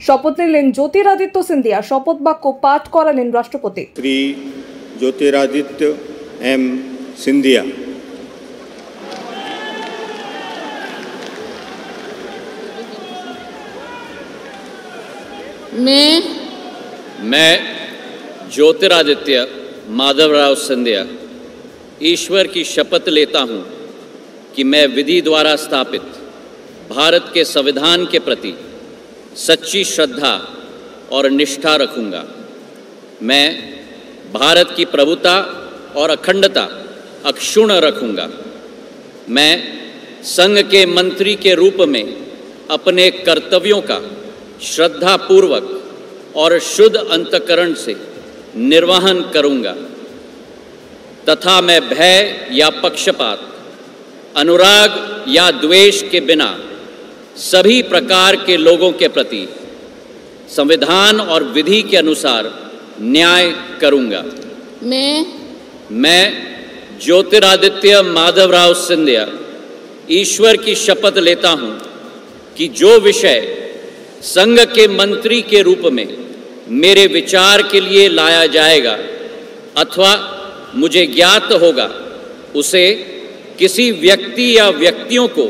শপথ নিলেন জ্যোতিরাদিত্য সিন্ধিয়া শপথ বাক্য পাঠ করালেন রাষ্ট্রপতি श्री ज्योतिरादित्य एम सिंधिया मैं मैं ज्योतिरादित्य माधवराव सिंधिया ईश्वर की शपथ लेता हूँ कि मैं विधि द्वारा स्थापित भारत के संविधान के प्रति सच्ची श्रद्धा और निष्ठा रखूँगा। मैं भारत की प्रभुता और अखंडता अक्षुण रखूँगा। मैं संघ के मंत्री के रूप में अपने कर्तव्यों का श्रद्धापूर्वक और शुद्ध अंतकरण से निर्वहन करूँगा। तथा मैं भय या पक्षपात, अनुराग या द्वेष के बिना सभी प्रकार के लोगों के प्रति संविधान और विधि के अनुसार न्याय करूँगा। मैं मैं ज्योतिरादित्य माधवराव सिंधिया ईश्वर की शपथ लेता हूँ कि जो विषय संघ के मंत्री के रूप में मेरे विचार के लिए लाया जाएगा अथवा मुझे ज्ञात होगा उसे किसी व्यक्ति या व्यक्तियों को